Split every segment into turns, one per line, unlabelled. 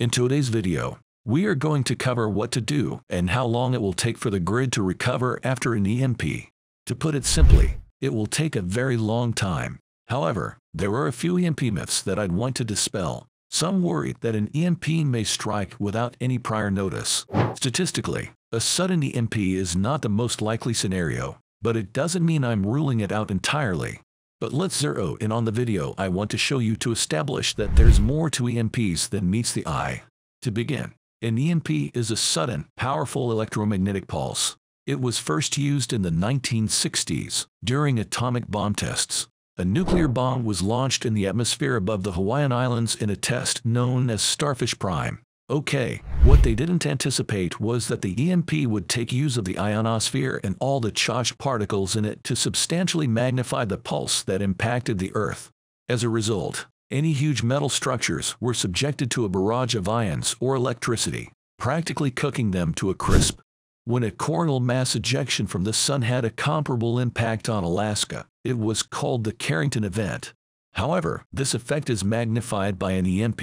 In today's video, we are going to cover what to do and how long it will take for the grid to recover after an EMP. To put it simply, it will take a very long time. However, there are a few EMP myths that I'd want to dispel. Some worry that an EMP may strike without any prior notice. Statistically, a sudden EMP is not the most likely scenario, but it doesn't mean I'm ruling it out entirely. But let's zero in on the video I want to show you to establish that there's more to EMPs than meets the eye. To begin, an EMP is a sudden, powerful electromagnetic pulse. It was first used in the 1960s during atomic bomb tests. A nuclear bomb was launched in the atmosphere above the Hawaiian Islands in a test known as Starfish Prime. Okay, what they didn't anticipate was that the EMP would take use of the ionosphere and all the charged particles in it to substantially magnify the pulse that impacted the Earth. As a result, any huge metal structures were subjected to a barrage of ions or electricity, practically cooking them to a crisp. When a coronal mass ejection from the Sun had a comparable impact on Alaska, it was called the Carrington event. However, this effect is magnified by an EMP,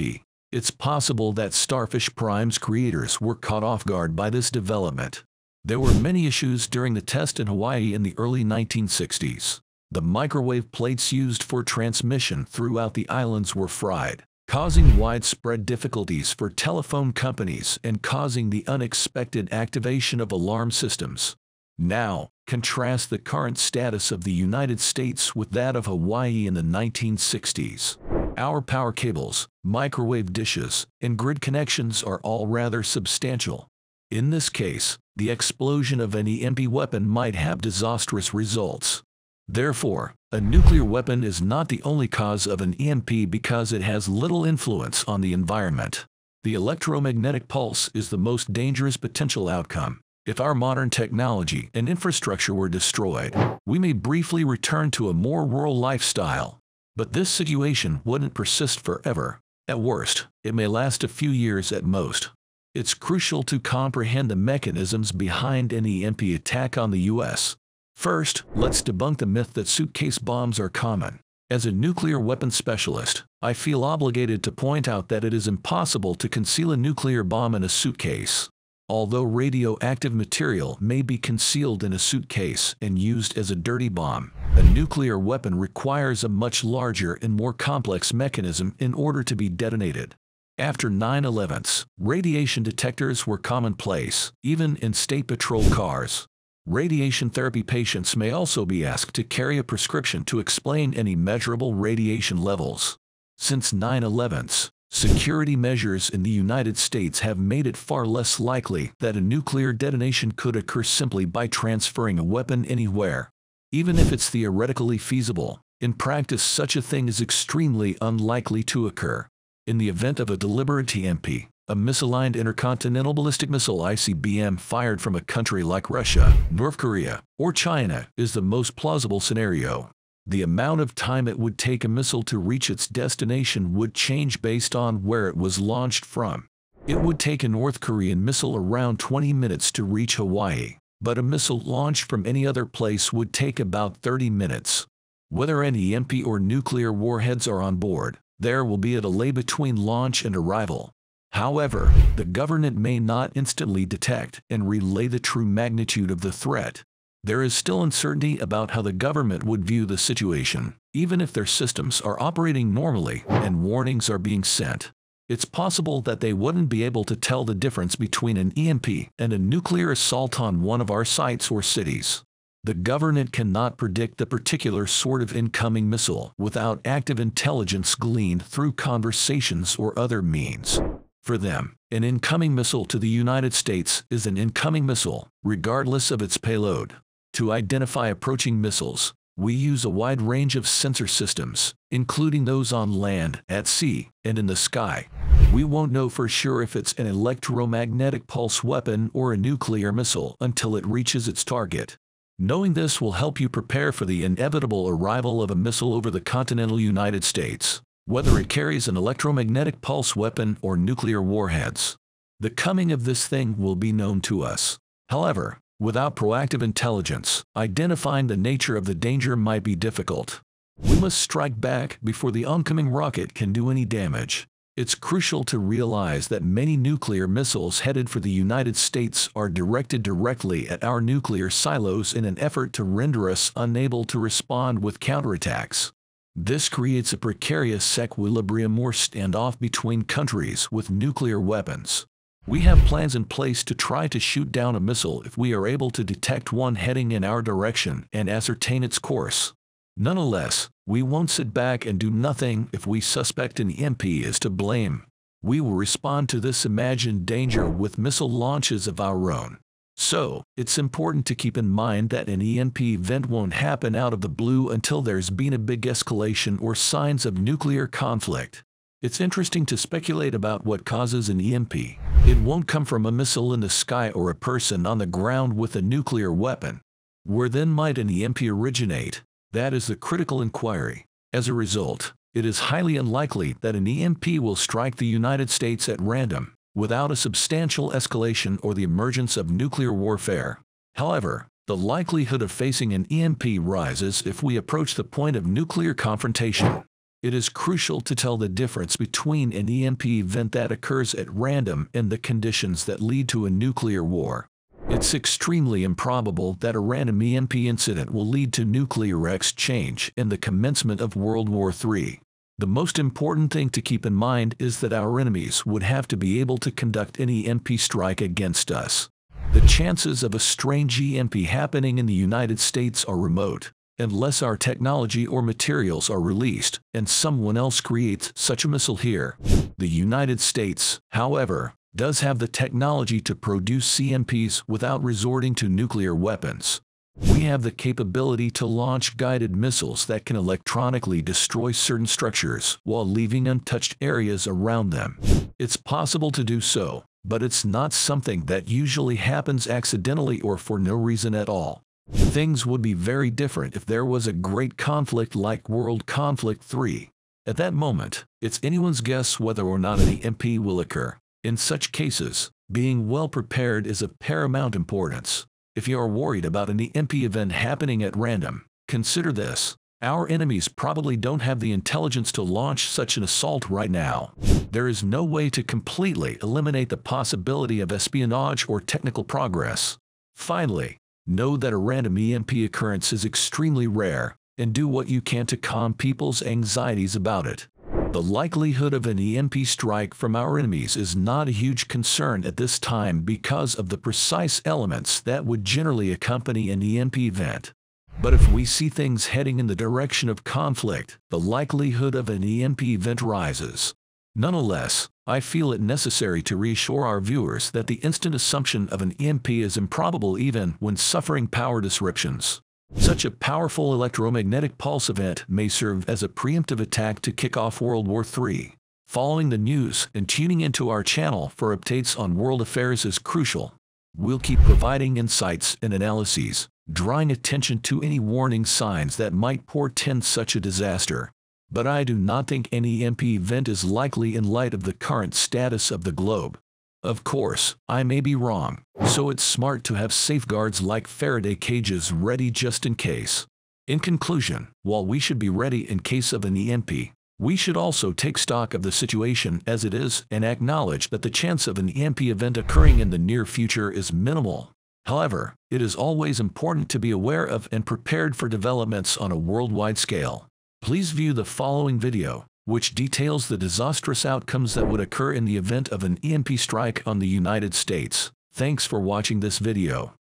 it's possible that Starfish Prime's creators were caught off guard by this development. There were many issues during the test in Hawaii in the early 1960s. The microwave plates used for transmission throughout the islands were fried, causing widespread difficulties for telephone companies and causing the unexpected activation of alarm systems. Now, contrast the current status of the United States with that of Hawaii in the 1960s. Our power cables, microwave dishes, and grid connections are all rather substantial. In this case, the explosion of any EMP weapon might have disastrous results. Therefore, a nuclear weapon is not the only cause of an EMP because it has little influence on the environment. The electromagnetic pulse is the most dangerous potential outcome. If our modern technology and infrastructure were destroyed, we may briefly return to a more rural lifestyle, but this situation wouldn't persist forever. At worst, it may last a few years at most. It's crucial to comprehend the mechanisms behind any EMP attack on the U.S. First, let's debunk the myth that suitcase bombs are common. As a nuclear weapons specialist, I feel obligated to point out that it is impossible to conceal a nuclear bomb in a suitcase. Although radioactive material may be concealed in a suitcase and used as a dirty bomb, a nuclear weapon requires a much larger and more complex mechanism in order to be detonated. After 9-11s, radiation detectors were commonplace, even in state patrol cars. Radiation therapy patients may also be asked to carry a prescription to explain any measurable radiation levels. Since 9-11s, Security measures in the United States have made it far less likely that a nuclear detonation could occur simply by transferring a weapon anywhere. Even if it's theoretically feasible, in practice such a thing is extremely unlikely to occur. In the event of a deliberate EMP, a misaligned intercontinental ballistic missile ICBM fired from a country like Russia, North Korea, or China is the most plausible scenario. The amount of time it would take a missile to reach its destination would change based on where it was launched from. It would take a North Korean missile around 20 minutes to reach Hawaii, but a missile launched from any other place would take about 30 minutes. Whether any EMP or nuclear warheads are on board, there will be a delay between launch and arrival. However, the government may not instantly detect and relay the true magnitude of the threat. There is still uncertainty about how the government would view the situation, even if their systems are operating normally and warnings are being sent. It's possible that they wouldn't be able to tell the difference between an EMP and a nuclear assault on one of our sites or cities. The government cannot predict the particular sort of incoming missile without active intelligence gleaned through conversations or other means. For them, an incoming missile to the United States is an incoming missile, regardless of its payload. To identify approaching missiles, we use a wide range of sensor systems, including those on land, at sea, and in the sky. We won't know for sure if it's an electromagnetic pulse weapon or a nuclear missile until it reaches its target. Knowing this will help you prepare for the inevitable arrival of a missile over the continental United States, whether it carries an electromagnetic pulse weapon or nuclear warheads. The coming of this thing will be known to us. However, Without proactive intelligence, identifying the nature of the danger might be difficult. We must strike back before the oncoming rocket can do any damage. It's crucial to realize that many nuclear missiles headed for the United States are directed directly at our nuclear silos in an effort to render us unable to respond with counterattacks. This creates a precarious equilibrium or standoff between countries with nuclear weapons. We have plans in place to try to shoot down a missile if we are able to detect one heading in our direction and ascertain its course. Nonetheless, we won't sit back and do nothing if we suspect an EMP is to blame. We will respond to this imagined danger with missile launches of our own. So, it's important to keep in mind that an EMP event won't happen out of the blue until there's been a big escalation or signs of nuclear conflict. It's interesting to speculate about what causes an EMP. It won't come from a missile in the sky or a person on the ground with a nuclear weapon. Where then might an EMP originate? That is the critical inquiry. As a result, it is highly unlikely that an EMP will strike the United States at random, without a substantial escalation or the emergence of nuclear warfare. However, the likelihood of facing an EMP rises if we approach the point of nuclear confrontation. It is crucial to tell the difference between an EMP event that occurs at random and the conditions that lead to a nuclear war. It's extremely improbable that a random EMP incident will lead to nuclear exchange and the commencement of World War III. The most important thing to keep in mind is that our enemies would have to be able to conduct an EMP strike against us. The chances of a strange EMP happening in the United States are remote, unless our technology or materials are released and someone else creates such a missile here. The United States, however, does have the technology to produce EMPs without resorting to nuclear weapons. We have the capability to launch guided missiles that can electronically destroy certain structures while leaving untouched areas around them. It's possible to do so, but it's not something that usually happens accidentally or for no reason at all. Things would be very different if there was a great conflict like World Conflict 3. At that moment, it's anyone's guess whether or not an EMP will occur. In such cases, being well prepared is of paramount importance. If you are worried about an EMP event happening at random, consider this. Our enemies probably don't have the intelligence to launch such an assault right now. There is no way to completely eliminate the possibility of espionage or technical progress. Finally, know that a random EMP occurrence is extremely rare, and do what you can to calm people's anxieties about it. The likelihood of an EMP strike from our enemies is not a huge concern at this time because of the precise elements that would generally accompany an EMP event. But if we see things heading in the direction of conflict, the likelihood of an EMP event rises. Nonetheless, I feel it necessary to reassure our viewers that the instant assumption of an EMP is improbable even when suffering power disruptions. Such a powerful electromagnetic pulse event may serve as a preemptive attack to kick off World War III. Following the news and tuning into our channel for updates on world affairs is crucial. We'll keep providing insights and analyses, drawing attention to any warning signs that might portend such a disaster. But I do not think any EMP event is likely in light of the current status of the globe. Of course, I may be wrong, so it's smart to have safeguards like Faraday cages ready just in case. In conclusion, while we should be ready in case of an EMP, we should also take stock of the situation as it is and acknowledge that the chance of an EMP event occurring in the near future is minimal. However, it is always important to be aware of and prepared for developments on a worldwide scale. Please view the following video, which details the disastrous outcomes that would occur in the event of an EMP strike on the United States. Thanks for watching this video.